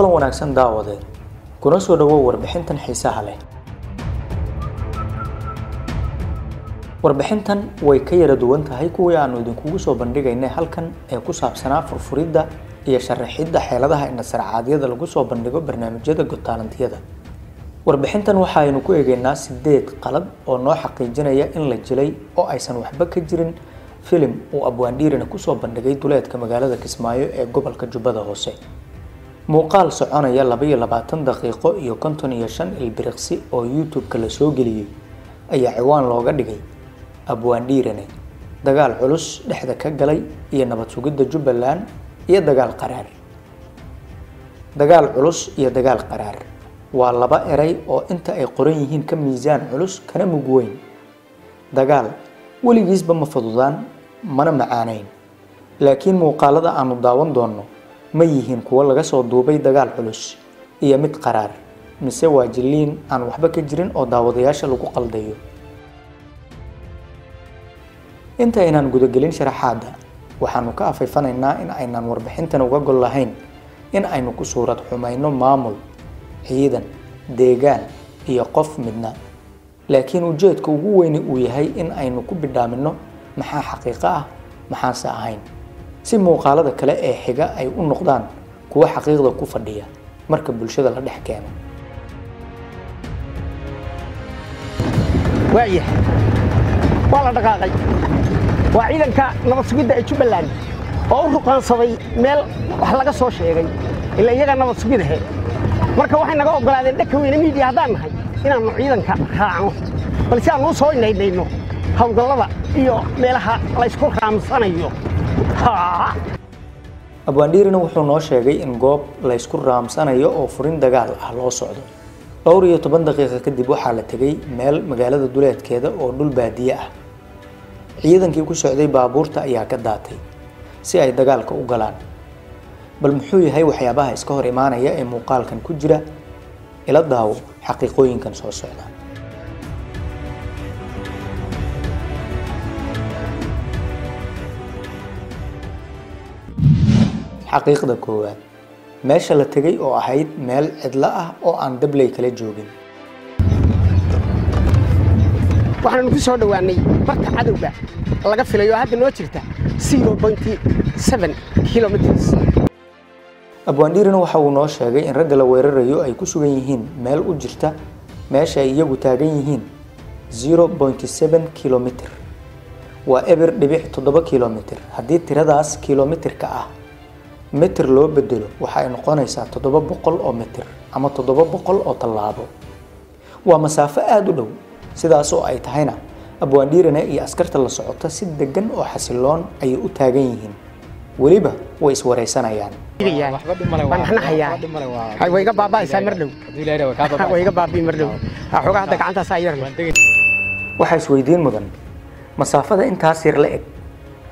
kulan wanaagsan daawade kuna soo dhawow warbixintan xiisaha leh. Warbixintan way ka yara duwan tahay kuwii aanu idinkugu soo bandhigaynay halkan ee ku saabsanaa furfuridda iyo sharaxidda xeeladaha indhasarcaadyada lagu soo bandhigo barnaamijyada gotaalantiyada warbixintan waxaaynu ku eegeynaa sideed qalad oo noo xaqiijinaya in la jilay oo aysan waxba ka jirin filim uu abwaandhiirina ku soo bandhigay duleedka magaalada kismaayo ee gobolka jubbada hoose muuqaal soconaya laba iyo labaatan daqiiqo iyo konton iyo shan ilbiriqsi oo youtube-ka la soo geliyey ayaa ciwaan looga dhigay. Abwaandhiirane dagaal culus dhexda ka galay iyo nabad sugidda jubbaland iyo dagaal qaraar. Dagaal culus iyo dagaal qaraar waa laba eray oo inta ay qoran yihiin ka miisaan culus kana mug weyn. Dagaal weligiisba ma fududaan mana macaanayn. Laakiin muuqaalada aanu daawan doonno ma yihiin kuwo laga soo duubay dagaal culus iyo mid qaraar mise waa jilliin aan waxba ka jirin oo daawadayaasha lagu qaldayo. Inta aynaan gudagelin sharaxaadda waxaanu ka afayfanaynaa in aynaan warbixintan uga gol lahayn in aynu ku suurad xumayno maamul ciidan deegaan iyo qof midna. Laakiin ujeedka ugu weyni uu yahay in aynu ku bidhaamino maxaa xaqiiqo ah? Maxaanse ahayn si muuqaalada kale ee xiga ay u noqdaan kuwo xaqiiqda ku fadhiya marka bulshada la dhex keeno. Waayahay waa la dhaqaaqay. Waa ciidanka nabad sugidda ee jubbaland oo u ruqaansaday meel wax laga soo sheegay ila iyaga nabad sugidahe marka waxay naga oggolaadeen dhaka weyne miidiya haddaan nahay inaannu ciidanka raacno balse aannu soo inaydhayno hawlgallada iyo meelaha laysku raamsanayo abwaandhiirina wuxuu noo sheegay in goob laysku raamsanayo oo furin dagaal ah loo socdo. Dhowr iyo toban daqiiqa kadib waxaa la tegay meel magaalada duleedkeeda oo dhul baadiye ah. Ciidankii ku socday baabuurta ayaa ka daatay si ay dagaalka u galaan. Bal muxuu yahay waxyaabaha iska hor imaanaya ee muuqaalkan ku jira? Ila daawo xaqiiqooyinkan soo socda xaqiiqda koowaad meesha la tegay oo ahayd meel cidlo ah oo aan dabley kala joogin. Waxaanu ku soo dhowaannay barta cadowga laga filayo hadda noo jirta kilomitrs abwaandhiirina waxa uu noo sheegay in ragga la weerarayo ay ku sugan yihiin meel u jirta meesha ay iyagu taagan yihiin kilomitr waa eber dhibic toddoba kilomitr haddii tiradaas kilomitirka ah mitir loo bedelo waxa ay noqonaysaa toddoba boqol oo mitir ama toddoba boqol oo tallaabo. Waa masaafo aada u dhow sidaas oo ay tahayna abwaandhiirane iyo askarta la socota si degan oo xasiloon ayay u taagan yihiin. Weliba way iswaraysanayaan way iga baaba'aysaa mar dhow. Way iga baabi'i mar dhow. xoogaa hadda gacantaasaa yar waxaa isweydiin mudan. Masaafada intaas yar la eg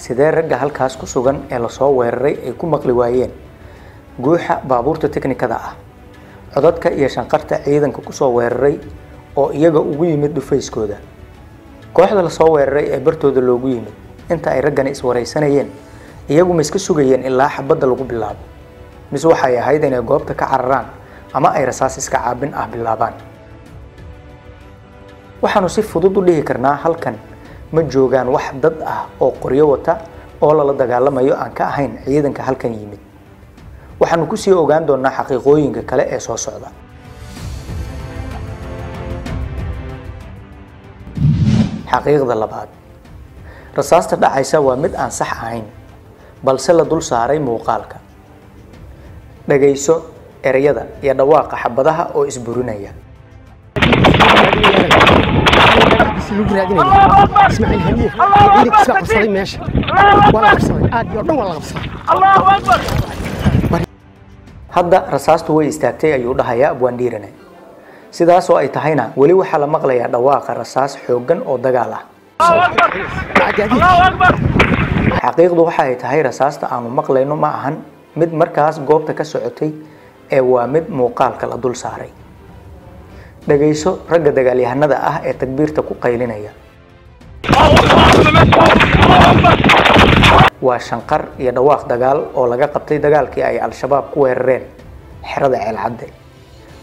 sidee ragga halkaas ku sugan ee la soo weeraray ay ku maqli waayeen? Guuxa baabuurta teknikada ah. Codadka iyo shanqarta ciidanka ku soo weeraray oo iyaga ugu yimid dhufayskooda. Kooxda la soo weeraray ee bartooda loogu yimid. Inta ay raggani iswaraysanayeen iyagu ma iska sugayeen ilaa xabadda lagu bilaabo. Mise waxay ahayd inay goobta ka cararaan ama ay rasaas iska caabin ah bilaabaan. Waxaanu si fudud u dhihi karnaa halkan ma joogaan wax dad ah oo qoryo wata oo lala dagaalamayo aan ka ahayn ciidanka halkan yimid. Waxaanu ku sii ogaan doonaa xaqiiqooyinka kale ee soo socda. Xaqiiqda labaad. Rasaasta dhacaysa waa mid aan sax ahayn balse la dul saaray muuqaalka. Dhagayso ereyada iyo dhawaaqa xabadaha oo isburinaya lagu raadinaya ismaaciil hamiye ciidankiisa qabsaday meesha waa la qabsaday aad iyo dhan waa la qabsaday hadda rasaastu way istaagtay ayuu dhahayaa abwaandhiirane sidaas oo ay tahayna weli waxaa la maqlayaa dhawaaqa rasaas xooggan oo dagaal ah. Xaqiiqdu waxa ay tahay rasaasta aanu maqlayno ma ahan mid markaas goobta ka socotay ee waa mid muuqaalka la dul saaray dhagayso ragga dagaalyahanada ah ee takbiirta ku qaylinaya. Waa shanqar iyo dhawaaq dagaal oo laga qabtay dagaalkii ay al-shabaab ku weerareen xerada ceelcadde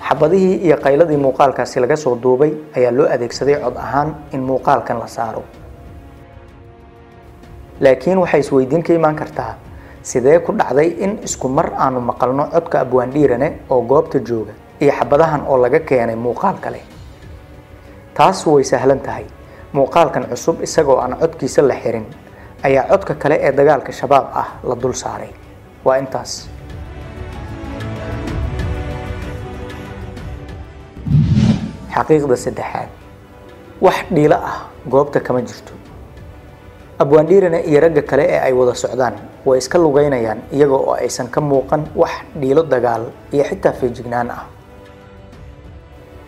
xabadihii iyo qayladii muuqaalkaasi laga soo duubay ayaa loo adeegsaday cod ahaan in muuqaalkan la saaro. Laakiin waxay isweydiin ka imaan kartaa sidee ku dhacday in isku mar aanu maqalno codka abwaandhiirane oo goobta jooga iyo xabadahan oo laga keenay muuqaal kale. Taas way sahlan tahay. Muuqaalkan cusub isagoo aan codkiisa la xirin ayaa codka kale ee dagaalka shabaab ah la dul saaray. Waa intaas. Xaqiiqda saddexaad. Wax dhiilo ah goobta kama jirto. Abwaandhiirana iyo ragga kale ee ay wada socdaan way iska lugeynayaan iyaga oo aysan ka muuqan wax dhiilo dagaal iyo xitaa feejignaan ah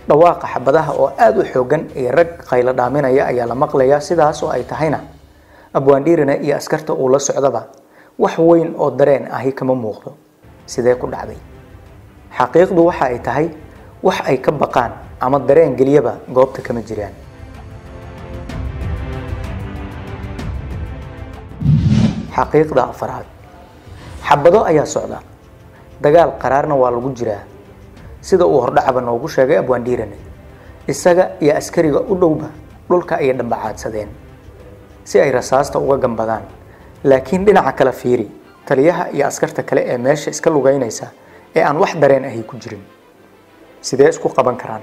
dhawaaqa xabadaha oo aada u xoogan iyo rag qaylo dhaaminaya ayaa la maqlayaa sidaas oo ay tahayna. Abwaandhiirana iyo askarta uu la socdaba wax weyn oo dareen ahi kama muuqdo. Sidee ku dhacday? Xaqiiqdu waxa ay tahay wax ay ka baqaan ama dareen geliyaba goobta kama jiraan. Xaqiiqda afaraad. Xabado ayaa socda. Dagaal qaraarna waa lagu jiraa sida uu hordhacaba noogu sheegay abwaandhiirane isaga iyo askariga u dhowba dhulka ayay dhambacaadsadeen si ay rasaasta uga gambadaan. Laakiin dhinaca kale fiiri taliyaha iyo askarta kale ee meesha iska lugeynaysa ee aan wax dareen ahi ku jirin. Sidee isku qaban karaan?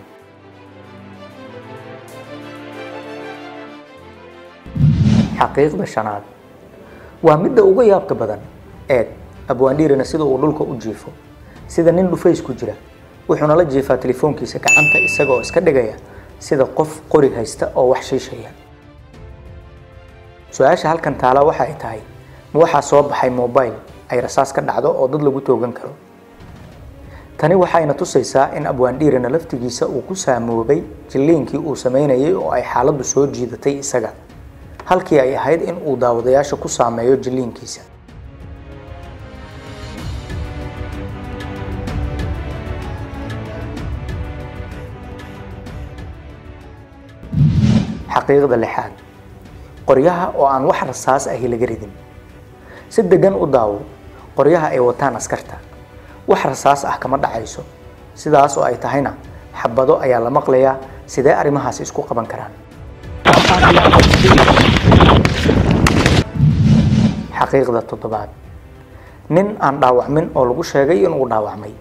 Xaqiiqda shanaad. Waa midda uga yaabka badan eed abwaandhiirina sida uu dhulka u jiifo sida nin dhufays ku jira wuxuuna la jiifaa telefoonkiisa gacanta isagaoo iska dhigaya sida qof qori haysta oo wax shiishaya. Su'aasha halkan taala waxa ay tahay ma waxaa soo baxay mobile ay rasaas ka dhacdo oo dad lagu toogan karo? Tani waxayna tusaysaa in abwaandhiirina laftigiisa uu ku saamoobay jilliinkii uu sameynayay oo ay xaaladdu soo jiidatay isaga halkii ay ahayd in uu daawadayaasha ku saameeyo jilliinkiisa xaqiiqda lixaad. Qoryaha oo aan wax rasaas ahi laga ridin. Si degan u daawo qoryaha ay wataan askarta. Wax rasaas ah kama dhacayso. Sidaas oo ay tahayna xabado ayaa la maqlayaa sidee arrimahaasi isku qaban karaan. Xaqiiqda toddobaad. Nin aan dhaawacmin oo lagu sheegay inuu dhaawacmay.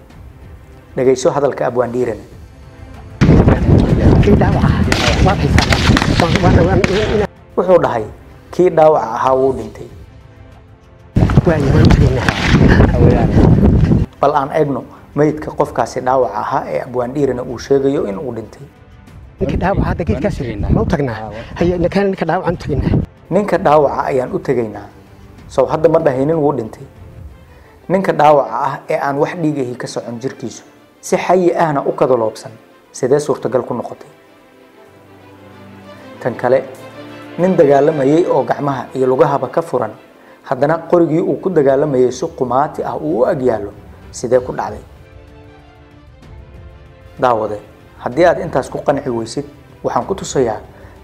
Dhegayso hadalka abwaandhiirana wuxuu dhahay kii dhaawaca ahaa wuu dhintay. Bal aan eegno meydka qofkaasi dhaawaca ahaa ee abwaandhiirana uu sheegayo in uu dhintay. Ninka dhaawaca ninka ayaan u tegaynaa. Sow hadda ma dhahaynin wuu dhintay. Ninka dhaawaca ah ee aan wax dhiigahi ka socon jirkiisu si xayi ahna u kadaloobsan sidee suurtagal ku noqotay tan kale nin dagaalamayay oo gacmaha iyo lugahaba ka furan haddana qorigii uu ku dagaalamayay si qumaati ah uu u agyaallo sidee ku dhacday? Daawade haddii aad intaas ku qanci weysid waxaan ku tusayaa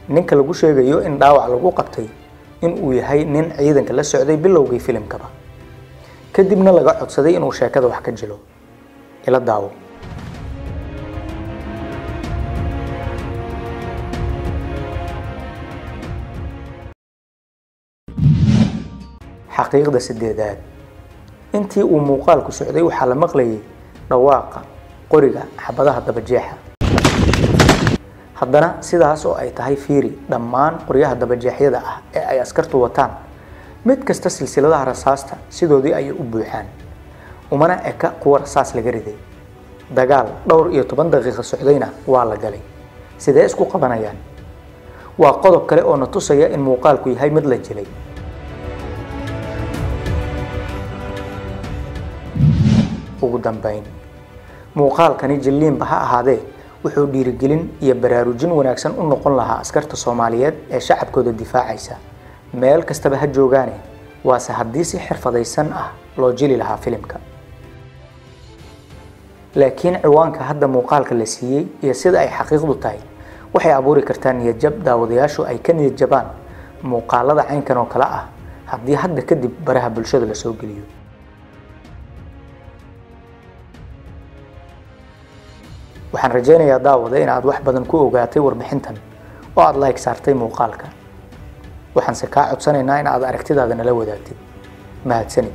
ninka lagu sheegayo in dhaawac lagu qabtay in uu yahay nin ciidanka la socday bilowgii filimkaba. Kadibna laga codsaday inuu sheekada wax ka jilo. Ila daawo xaqiiqda sideedaad. Intii uu muuqaalku socday waxaa la maqlayay dhawaaqa qoriga xabadaha dabajeexa. Haddana sidaas oo ay tahay fiiri dhammaan qoryaha dabajeexyada ah ee ay askartu wataan mid kasta silsiladaha rasaasta sidoodii ayay u buuxaan. Umana eka kuwa rasaas laga riday. Dagaal dhowr iyo toban daqiiqo socdayna waa la galay. Sidee isku qabanayaan? Waa qodob kale oo na tusaya in muuqaalku yahay mid la jilay ugu dambayn. Muuqaalkani jilliinba ha ahaadee wuxuu dhiirigelin iyo baraarujin wanaagsan u noqon lahaa askarta soomaaliyeed ee shacabkooda difaacaysa. Meel kastaba ha joogaane waase haddii si xirfadaysan ah loo jili lahaa filimka. Laakiin ciwaanka hadda muuqaalka la siiyey iyo sida ay xaqiiqdu tahay waxay abuuri kartaa niyadjab daawadayaashu ay ka niyad jabaan muuqaalada caynkan oo kale ah haddii hadda kadib baraha bulshada la soo geliyo waxaan rajaynayaa daawada in aad wax badan ku ogaatay warbixintan oo aad like saartay muuqaalka. Waxaanse kaa codsanaynaa in aad aragtidaada nala wadaagtid mahadsanid